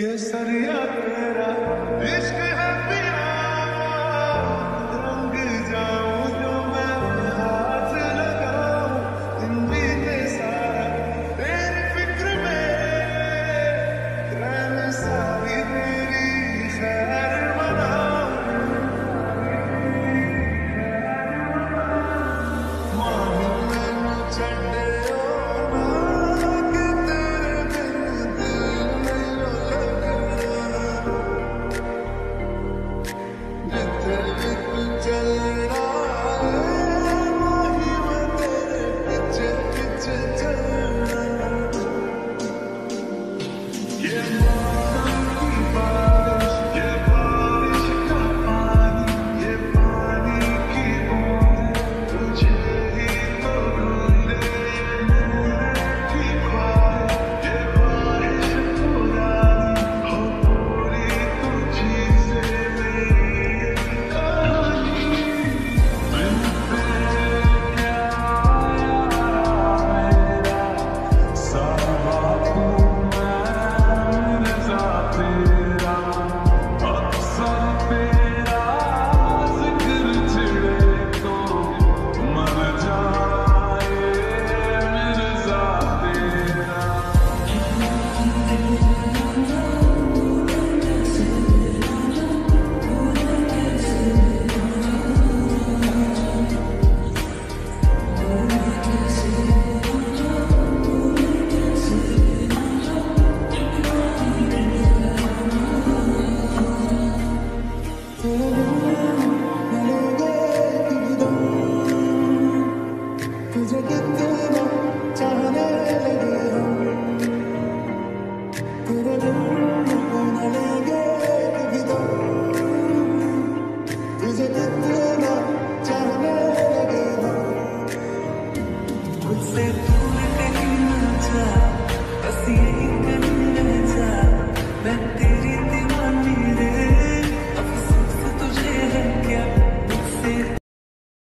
केसरिया तेरा इश्क है पिया Get more.